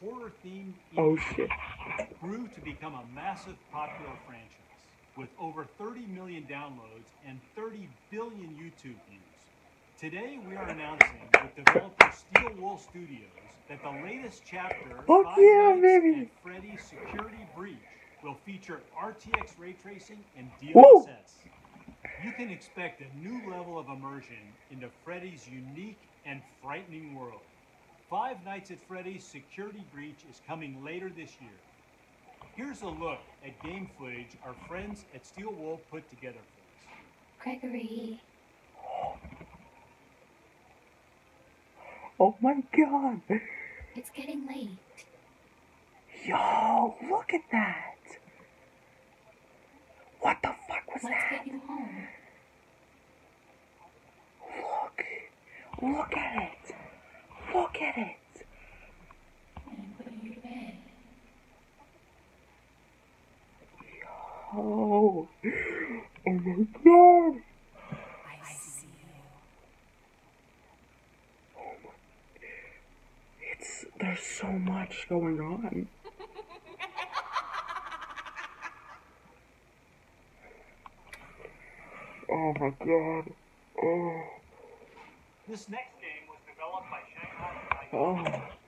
horror-themed Oh indie shit. grew to become a massive popular franchise with over 30 million downloads and 30 billion YouTube views. Today, we are announcing with developer Steel Wool Studios that the latest chapter, Five yeah, Nights baby. at Freddy's Security Breach, will feature RTX ray tracing and Woo. DLSS. You can expect a new level of immersion into Freddy's unique and frightening world. Five Nights at Freddy's Security Breach is coming later this year. Here's a look at game footage our friends at Steel Wool put together for us. Gregory, Oh my god. it's getting late. Yo, look at that. What the fuck was Let's that? get you home. Look. Look at it. Look at it. And put you to bed. Oh. Oh my god. I see you. Oh my. It's there's so much going on. Oh my god. Oh. This next game was developed by 어.